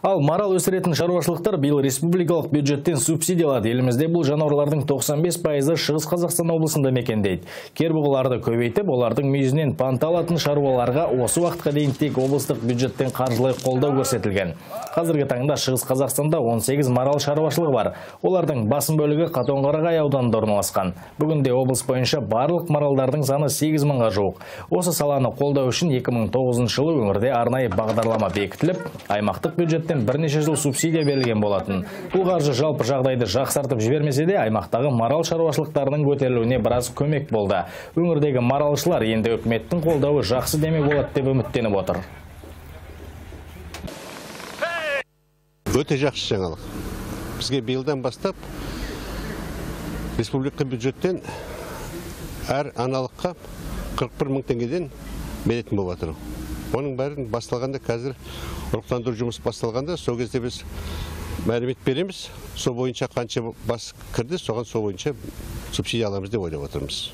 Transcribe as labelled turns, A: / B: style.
A: Ал марал өсіретін шаруашылықтар биыл республикалық бюджеттен субсидиялады. Елімізде бұл жануарлардың 95 пайызы Шығыс Қазақстан облысында мекендейді. Кербұғыларды көбейтіп, олардың мүйізінен панта алатын шаруаларға осы уақытқа дейін тек облыстық бюджеттен қаржылай қолдау көрсетілген. Қазіргі таңда Шығыс Қазақстанда 18 марал шаруашылығы бар. Олардың басым бөлігі Қатонқарағай ауданында орналасқан. Бүгінде облыс бойынша барлық маралдардың саны 8 мыңға жуық. Осы саланы қолдау үшін 2009 жылы өңірде арнайы бағдарлама бекітіліп, аймақтық бюджеттен бірнеше жыл субсидия берілген болатын. Бұл қаржы жалпы жағдайды жақсартып жібермесе де, аймақтағы марал шаруашылықтарының көтерілуіне біраз көмек болды. Өңірдегі маралшылар енді үкіметтің қолдауы жақсы демек болады деп үміттеніп отыр.
B: өте жақсы жаңалық бізге биылдан бастап республика бюджеттен әр аналыққа 41 мың теңгеден беретін болып жатыр оның бәрін басталғанда қазір ұрықтандыру жұмысы басталғанда сол кезде біз мәлімет береміз. Сол бойынша қанша бас кірді соған сол бойынша субсидия аламыз деп ойлап отырмыз.